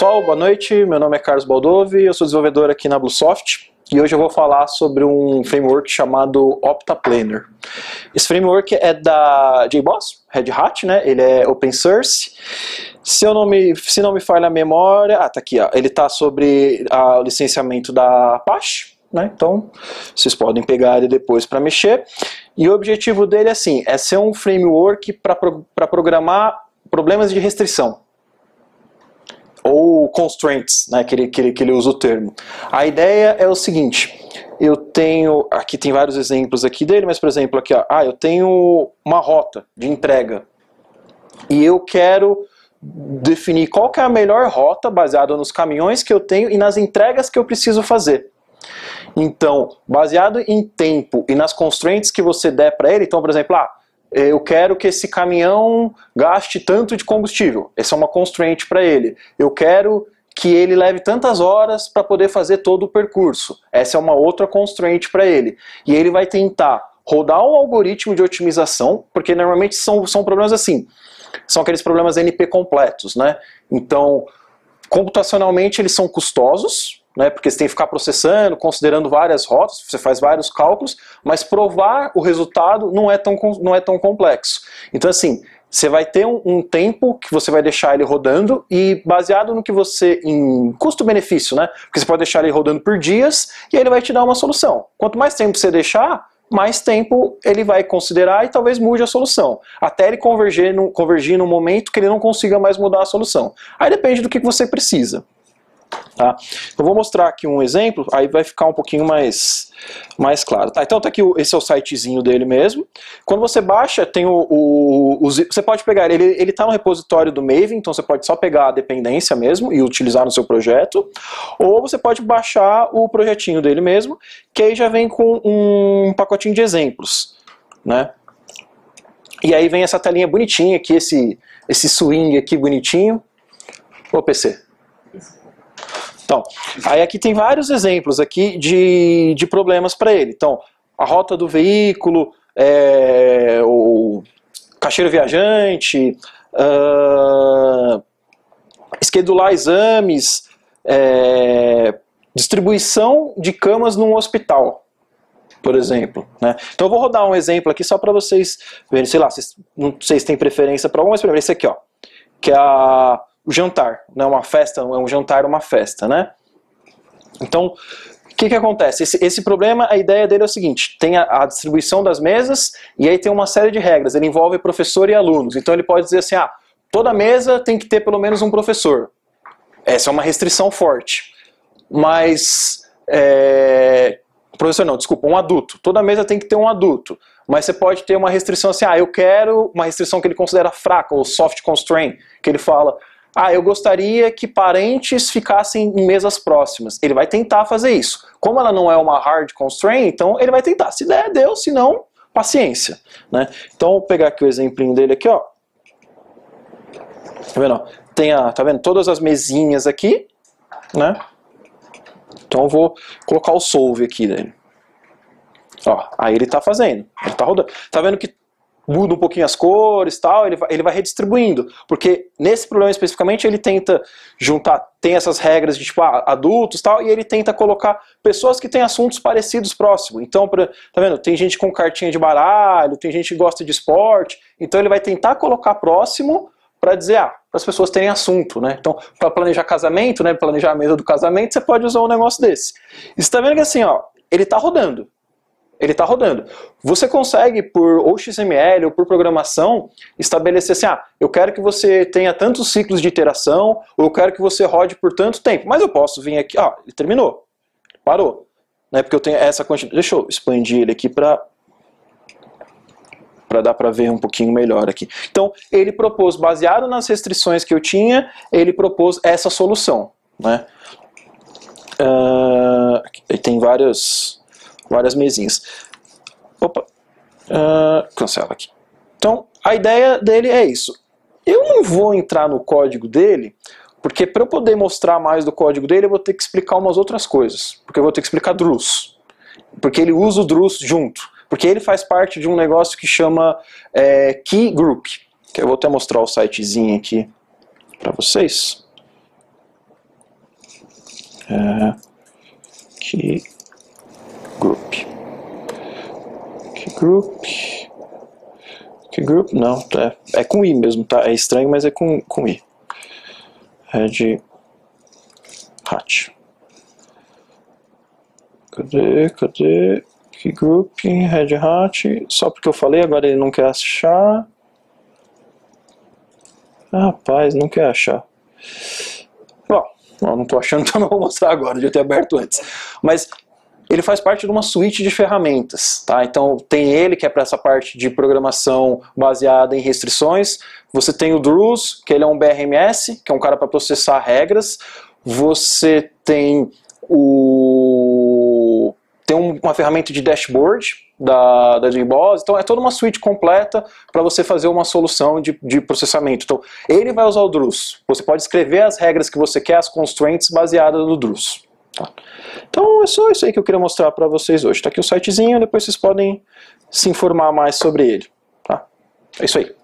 pessoal, boa noite. Meu nome é Carlos Baldovi, eu sou desenvolvedor aqui na Bluesoft e hoje eu vou falar sobre um framework chamado OptaPlanner. Esse framework é da JBoss, Red Hat, né? Ele é open source. Se, eu não me, se não me falha a memória, ah, tá aqui, ó. Ele está sobre o licenciamento da Apache, né? Então, vocês podem pegar ele depois para mexer. E o objetivo dele é assim, é ser um framework para pro, programar problemas de restrição ou constraints, né, que, ele, que, ele, que ele usa o termo. A ideia é o seguinte, eu tenho, aqui tem vários exemplos aqui dele, mas por exemplo aqui, ó, ah, eu tenho uma rota de entrega e eu quero definir qual que é a melhor rota baseada nos caminhões que eu tenho e nas entregas que eu preciso fazer. Então, baseado em tempo e nas constraints que você der para ele, então, por exemplo, ah, eu quero que esse caminhão gaste tanto de combustível. Essa é uma constraint para ele. Eu quero que ele leve tantas horas para poder fazer todo o percurso. Essa é uma outra constraint para ele. E ele vai tentar rodar um algoritmo de otimização, porque normalmente são, são problemas assim, são aqueles problemas NP completos, né? Então, computacionalmente eles são custosos, né, porque você tem que ficar processando, considerando várias rotas, você faz vários cálculos, mas provar o resultado não é tão, não é tão complexo. Então, assim, você vai ter um, um tempo que você vai deixar ele rodando e baseado no que você, em custo-benefício, né, porque você pode deixar ele rodando por dias e ele vai te dar uma solução. Quanto mais tempo você deixar, mais tempo ele vai considerar e talvez mude a solução. Até ele convergir, no, convergir num momento que ele não consiga mais mudar a solução. Aí depende do que você precisa. Tá? Eu vou mostrar aqui um exemplo, aí vai ficar um pouquinho mais, mais claro. Tá, então tá aqui, esse é o sitezinho dele mesmo. Quando você baixa, tem o, o, o você pode pegar, ele ele está no repositório do Maven, então você pode só pegar a dependência mesmo e utilizar no seu projeto, ou você pode baixar o projetinho dele mesmo, que aí já vem com um pacotinho de exemplos, né? E aí vem essa telinha bonitinha aqui, esse, esse swing aqui bonitinho. Ô PC, então, aí aqui tem vários exemplos aqui de, de problemas para ele. Então, a rota do veículo, é, o caixeiro viajante, uh, esquedular exames, é, distribuição de camas num hospital, por exemplo. Né? Então eu vou rodar um exemplo aqui só para vocês verem, sei lá, vocês, não sei se tem preferência para algum, mas esse aqui, ó, que é a o jantar, né? Uma festa, é um jantar, uma festa, né? Então, o que, que acontece? Esse, esse, problema, a ideia dele é o seguinte: tem a, a, distribuição das mesas e aí tem uma série de regras. Ele envolve professor e alunos. Então ele pode dizer assim: ah, toda mesa tem que ter pelo menos um professor. Essa é uma restrição forte. Mas é, professor não, desculpa, um adulto. Toda mesa tem que ter um adulto. Mas você pode ter uma restrição assim, ah, eu quero uma restrição que ele considera fraca, ou soft constraint, que ele fala, ah, eu gostaria que parentes ficassem em mesas próximas. Ele vai tentar fazer isso. Como ela não é uma hard constraint, então ele vai tentar. Se der, deu, se não, paciência. Né? Então, vou pegar aqui o exemplinho dele aqui, ó. Tá vendo? Tem a, tá vendo? Todas as mesinhas aqui, né? Então eu vou colocar o solve aqui dele. Ó, aí ele está fazendo, ele está rodando. Tá vendo que muda um pouquinho as cores tal, ele vai, ele vai redistribuindo. Porque nesse problema especificamente ele tenta juntar, tem essas regras de tipo ah, adultos tal, e ele tenta colocar pessoas que têm assuntos parecidos próximos. Então, pra, tá vendo? Tem gente com cartinha de baralho, tem gente que gosta de esporte, então ele vai tentar colocar próximo para dizer, ah, para as pessoas terem assunto, né? Então, para planejar casamento, né, planejar a mesa do casamento, você pode usar um negócio desse. E você tá vendo que assim, ó, ele está rodando ele está rodando. Você consegue, por ou XML ou por programação, estabelecer assim, ah, eu quero que você tenha tantos ciclos de iteração, ou eu quero que você rode por tanto tempo. Mas eu posso vir aqui, ah, ele terminou, parou. Né, porque eu tenho essa quantidade. Deixa eu expandir ele aqui para para dar para ver um pouquinho melhor aqui. Então, ele propôs, baseado nas restrições que eu tinha, ele propôs essa solução. Né? Uh, tem várias várias mesinhas. Opa, uh, cancela aqui. Então, a ideia dele é isso. Eu não vou entrar no código dele, porque para eu poder mostrar mais do código dele, eu vou ter que explicar umas outras coisas. Porque eu vou ter que explicar Druce. Porque ele usa o Druce junto. Porque ele faz parte de um negócio que chama é, Key Group. Que eu vou até mostrar o sitezinho aqui para vocês. É, key group. Key group. Key group, não, é, é com i mesmo, tá? É estranho, mas é com, com i. Red Hat. Cadê, cadê? Key group, Red Hat. Só porque eu falei, agora ele não quer achar. Ah, rapaz, não quer achar. Bom, não estou achando, então não vou mostrar agora, devia ter aberto antes. Mas ele faz parte de uma suíte de ferramentas, tá? Então tem ele que é para essa parte de programação baseada em restrições. Você tem o Druze, que ele é um BRMS, que é um cara para processar regras. Você tem o tem uma ferramenta de dashboard da, da JBoss, então é toda uma suite completa para você fazer uma solução de, de processamento. Então, ele vai usar o Druze. Você pode escrever as regras que você quer, as constraints baseadas no Druze. Tá? Então, é só isso aí que eu queria mostrar para vocês hoje. Está aqui o sitezinho, depois vocês podem se informar mais sobre ele. Tá? É isso aí.